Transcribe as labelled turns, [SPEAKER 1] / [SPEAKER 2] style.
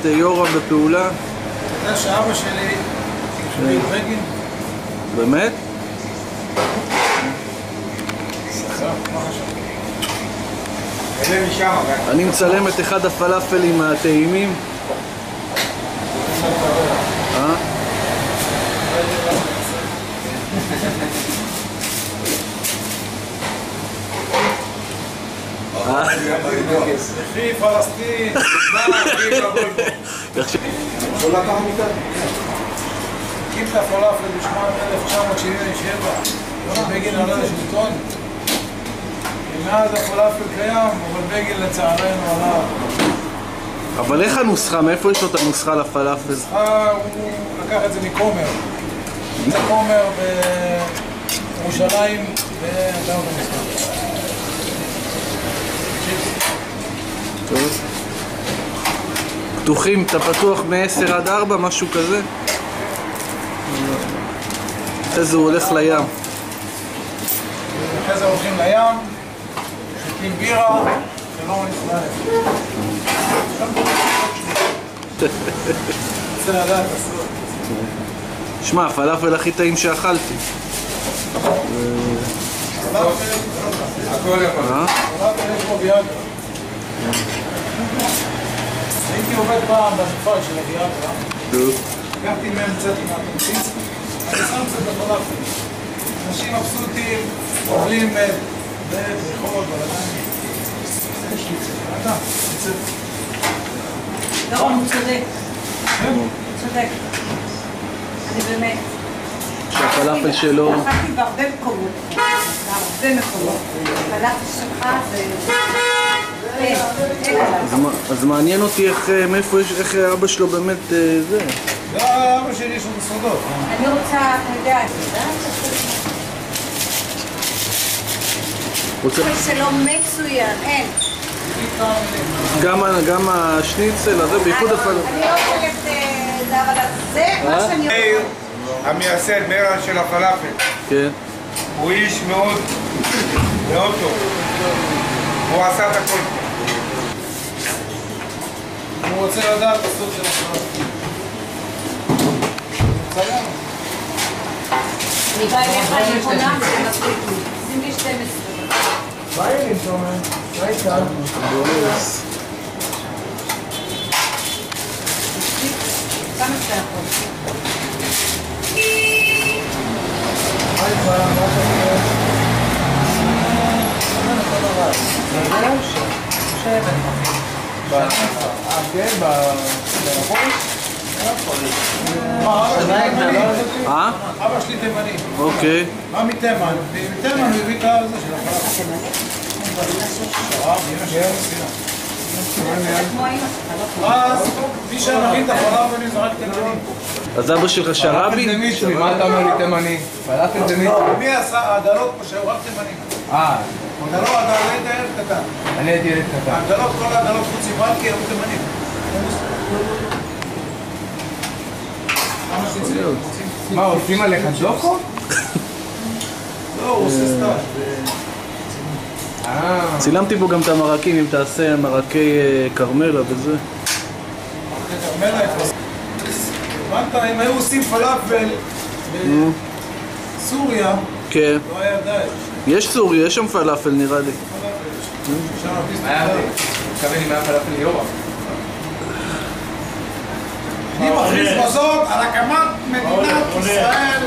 [SPEAKER 1] את אה, יורם בפעולה?
[SPEAKER 2] אתה יודע שאבא שלי, בגין,
[SPEAKER 1] באמת? אני מצלם את אחד הפלאפלים הטעימים.
[SPEAKER 2] לפי פלסטין,
[SPEAKER 3] יכול לקחת אותה?
[SPEAKER 2] הקים את הפלאפל בשנת 1977, בגין עלה לשלטון. ומאז הפלאפל קיים, אבל.
[SPEAKER 1] אבל איך הנוסחה? מאיפה יש לו את הנוסחה לפלאפל?
[SPEAKER 2] אה, הוא לקח את זה מכומר. זה כומר בירושלים, ואתה לא
[SPEAKER 1] טוב. פתוחים, אתה פתוח מ-10 עד 4, משהו כזה? אחרי זה הוא הולך לים.
[SPEAKER 2] אחרי זה הולכים לים, שותים בירה, שלום על ישראל.
[SPEAKER 1] שמע, הפלאפל הכי טעים שאכלתי.
[SPEAKER 3] הכל יכול.
[SPEAKER 2] הייתי עובד פעם במפעל של הוויאגרה,
[SPEAKER 1] נו.
[SPEAKER 2] לקחתי מהם קצת עם התמצית, אני שם קצת בפלאפל. אנשים מבסוטים, אוכלים. אתה, יוצא.
[SPEAKER 4] לא, הוא צודק, הוא צודק. אני באמת.
[SPEAKER 1] שהפלאפל שלו...
[SPEAKER 4] אכלתי בהרבה מקומות, בהרבה מקומות. הפלאפל שלך זה...
[SPEAKER 1] אז מעניין אותי איך, אה, מאיפה יש, איך אבא שלו באמת אה, זה.
[SPEAKER 2] לא, אבא שלי יש לו בסודות.
[SPEAKER 4] אני רוצה, אתה יודע, אתה יודע,
[SPEAKER 1] רוצה...
[SPEAKER 4] האוכל שלו מצוין, אין.
[SPEAKER 1] גם, השניצל הזה, בייחוד
[SPEAKER 4] אני-
[SPEAKER 1] הפלאפל.
[SPEAKER 4] אני לא אוכלת אה, זה, אבל זה מה? שאני
[SPEAKER 3] מאיר,
[SPEAKER 4] אוכלת.
[SPEAKER 3] המייסד מרן של הפלאפל,
[SPEAKER 1] כן.
[SPEAKER 3] הוא איש מאוד, מאוד טוב. הוא עשה את הכל.
[SPEAKER 2] רוצה לדעת בסוד של. מצוין.
[SPEAKER 4] אני באה אליך, אני קונה, זה לי. שים לי 12.
[SPEAKER 2] מה העניינים, תומר? מה איתך?
[SPEAKER 1] בונוס.
[SPEAKER 4] כמה שאתה יכול.
[SPEAKER 2] מה איתך? מה אתה קורה? כן? אבא שלי תימני?
[SPEAKER 1] אה?
[SPEAKER 2] אבא שלי תימני.
[SPEAKER 1] אוקיי.
[SPEAKER 2] מה מתימן? מתימן הוא הביא את הזה של הפלאפל.
[SPEAKER 4] לא
[SPEAKER 2] אז מי שמכין את הפלאפלים זה רק תימנים.
[SPEAKER 1] אז אבא שלך שרבי?
[SPEAKER 3] מה אתה אומר לי תימני? פלאפל זה.
[SPEAKER 2] מי עשה העגלות פה שהיו רק תימנים?
[SPEAKER 3] אה,
[SPEAKER 2] עגלות, עגלות ילד קטן.
[SPEAKER 3] אני הייתי ילד קטן.
[SPEAKER 2] העגלות, כל העגלות חוץ מבלקי היו תימנים.
[SPEAKER 3] מה, עושים עליך דוקו?
[SPEAKER 2] לא, הוא עושה סטאז'.
[SPEAKER 3] אה,
[SPEAKER 1] צילמתי פה גם את המרקים, אם תעשה מרקי אה, כרמלה וזה.
[SPEAKER 2] הבנת, אם היו עושים פלאפל בסוריה,
[SPEAKER 1] כן.
[SPEAKER 2] לא היה דאעש.
[SPEAKER 1] יש סורי, יש שם פלאפל נראה לי.
[SPEAKER 2] אני מכריז בזאת על הקמת Medinat Israel,